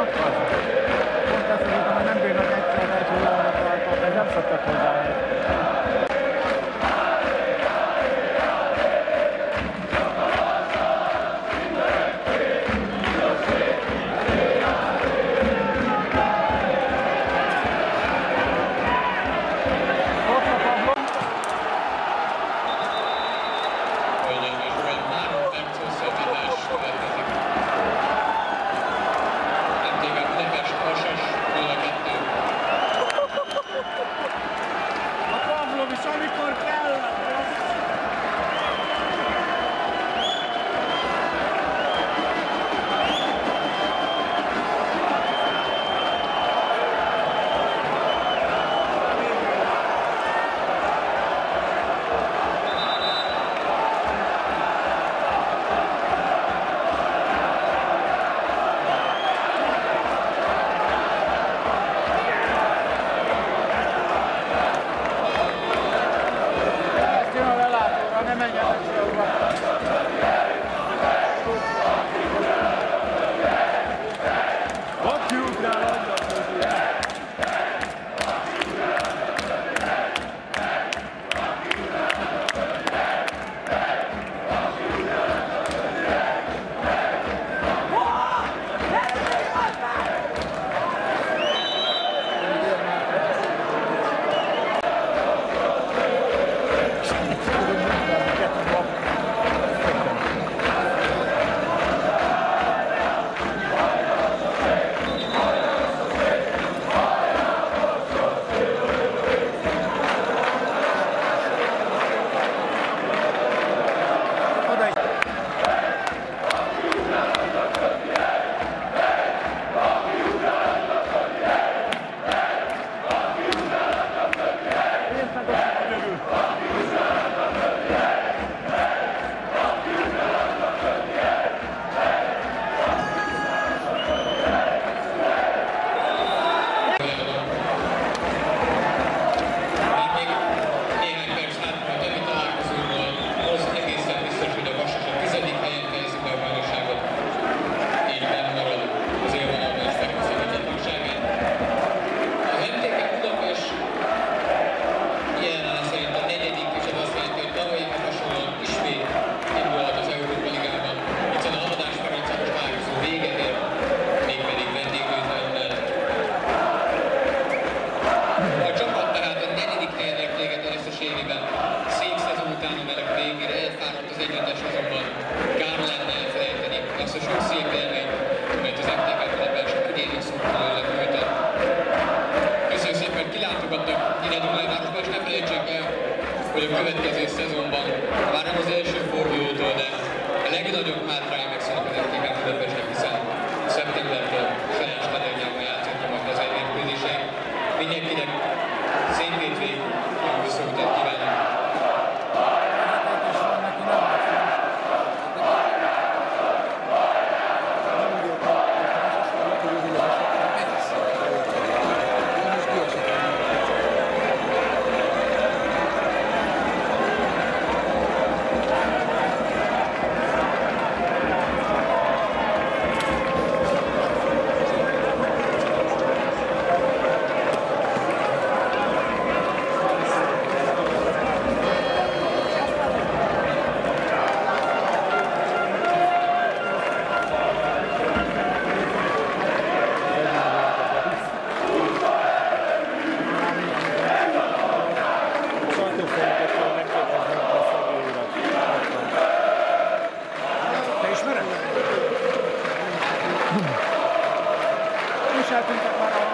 South Pleasant. Thank you. És eltűntek